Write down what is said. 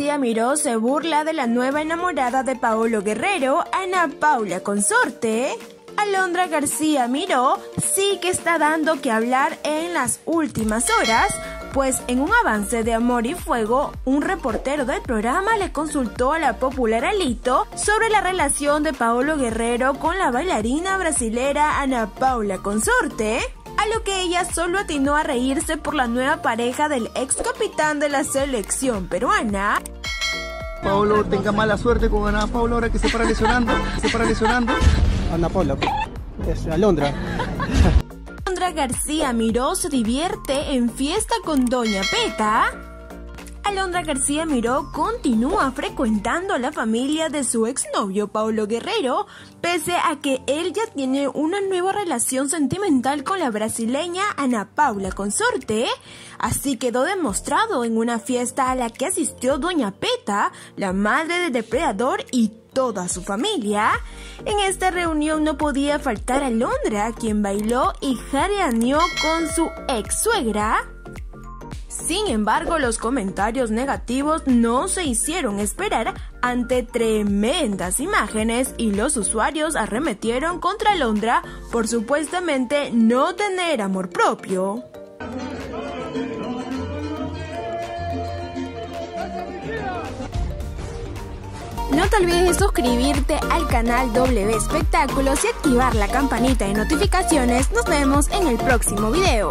García Miró se burla de la nueva enamorada de Paolo Guerrero, Ana Paula Consorte. Alondra García Miró sí que está dando que hablar en las últimas horas, pues en un avance de Amor y Fuego, un reportero del programa le consultó a la popular Alito sobre la relación de Paolo Guerrero con la bailarina brasilera Ana Paula Consorte a lo que ella solo atinó a reírse por la nueva pareja del ex capitán de la selección peruana. Paolo tenga mala suerte con Ana Paula ahora que se para lesionando, se para lesionando. Ana Paula, es Alondra. Alondra García Miró se divierte en fiesta con Doña Peta. Alondra García Miró continúa frecuentando a la familia de su exnovio Paulo Guerrero, pese a que él ya tiene una nueva relación sentimental con la brasileña Ana Paula Consorte. Así quedó demostrado en una fiesta a la que asistió Doña Peta, la madre del depredador y toda su familia. En esta reunión no podía faltar Alondra, quien bailó y jareaneó con su ex suegra. Sin embargo, los comentarios negativos no se hicieron esperar ante tremendas imágenes y los usuarios arremetieron contra Londra por supuestamente no tener amor propio. No te olvides de suscribirte al canal W Espectáculos y activar la campanita de notificaciones. Nos vemos en el próximo video.